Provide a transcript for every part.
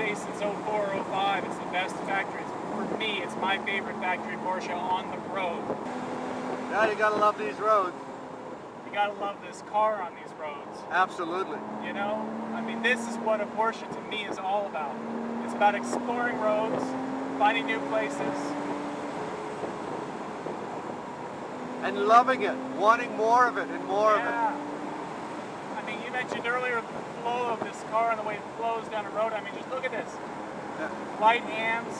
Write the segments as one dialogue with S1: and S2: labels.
S1: say since 04, 05, it's the best factory. For me, it's my favorite factory Porsche on the road.
S2: Now you gotta love these roads.
S1: You gotta love this car on these roads.
S2: Absolutely.
S1: You know, I mean, this is what a Porsche to me is all about. It's about exploring roads, finding new places.
S2: And loving it, wanting more of it and more yeah.
S1: of it mentioned earlier the flow of this car and the way it flows down the road. I mean, just look at this.
S2: Yeah.
S1: Light hands,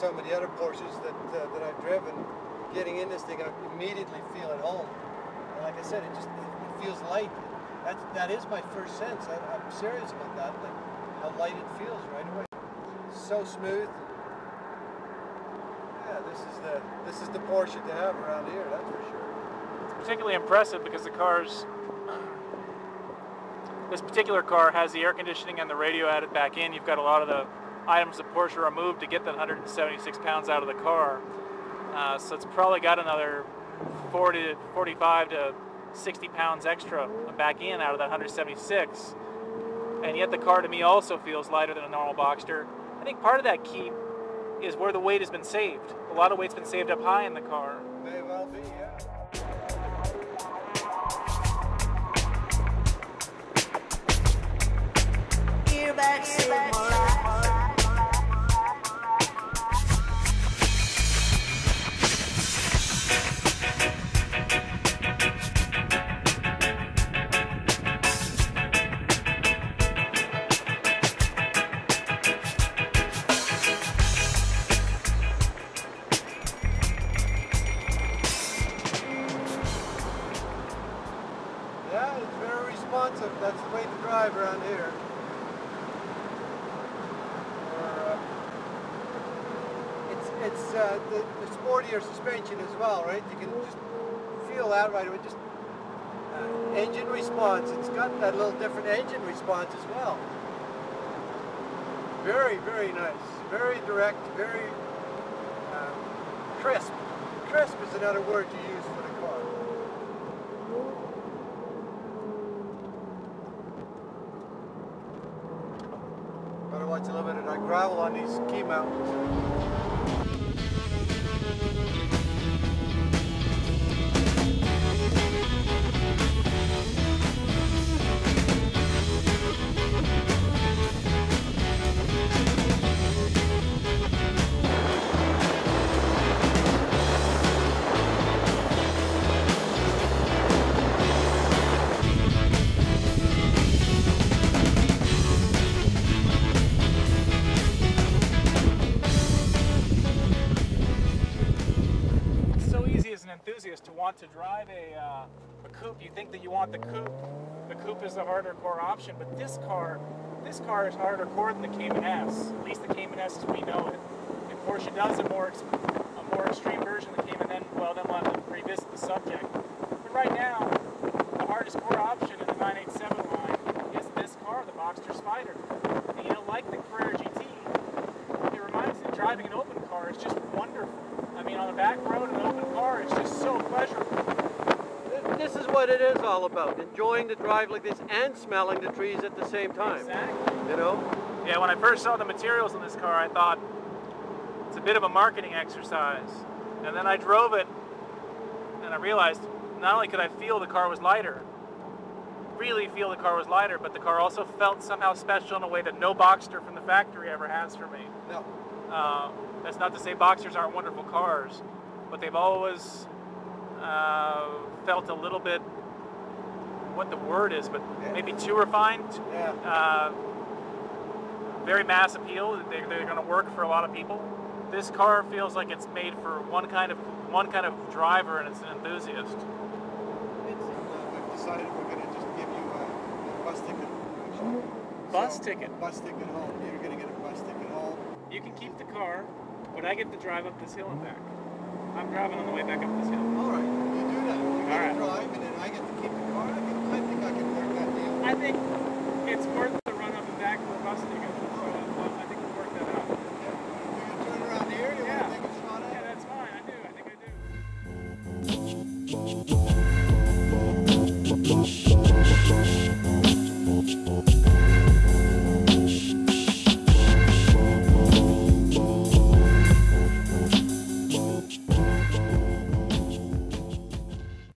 S2: some of the other Porsches that uh, that I've driven, getting in this thing, I immediately feel at home. And like I said, it just it, feels light. That's that is my first sense. I, I'm serious about that. Like how light it feels right away. So smooth. Yeah, this is the this is the Porsche to have around here. That's for sure.
S1: It's particularly impressive because the car's this particular car has the air conditioning and the radio added back in. You've got a lot of the items that Porsche removed to get that 176 pounds out of the car. Uh, so it's probably got another 40 to 45 to 60 pounds extra back in out of that 176. And yet the car to me also feels lighter than a normal Boxster. I think part of that key is where the weight has been saved. A lot of weight's been saved up high in the car.
S2: May well be, yeah. Drive around here. Or, uh, it's it's uh, the, the sportier suspension as well, right? You can just feel that right away. Just uh, engine response. It's got that little different engine response as well. Very, very nice. Very direct. Very uh, crisp. Crisp is another word to use for the car. Gotta watch a little bit of that gravel on these key mountains.
S1: An enthusiast to want to drive a, uh, a coupe. You think that you want the coupe. The coupe is the harder core option, but this car, this car is harder core than the Cayman S. At least the Cayman S as we know it. If Porsche does a more a more extreme version of the Cayman, then well, then we'll have to revisit the subject. But right now, the hardest core option in the 987 line is this car, the Boxster Spyder. And you know, like the Carrera GT, it reminds me of driving an open car is just wonderful. I mean, on a back road, an open car is just so pleasurable.
S2: This is what it is all about, enjoying the drive like this and smelling the trees at the same time.
S1: Exactly.
S2: You know?
S1: Yeah, when I first saw the materials in this car, I thought it's a bit of a marketing exercise. And then I drove it, and I realized not only could I feel the car was lighter, really feel the car was lighter, but the car also felt somehow special in a way that no Boxster from the factory ever has for me.
S2: No.
S1: Uh, that's not to say Boxsters aren't wonderful cars, but they've always uh, felt a little bit, what the word is, but Yeah. maybe too refined.
S2: Yeah.
S1: Uh, very mass appeal. They're, they're going to work for a lot of people. This car feels like it's made for one kind of one kind of driver, and it's an enthusiast. It's,
S2: uh, we've decided we're going to just give you a, a bus ticket. actually. Bus So, ticket? Bus ticket home. You're going to get
S1: you can keep the car, but I get to drive up this hill and back. I'm driving on the way back up this hill.
S2: All right, you do that. You All right. drive, and then I get to keep the car. I, mean, I think I can work that deal. I
S1: think it's worth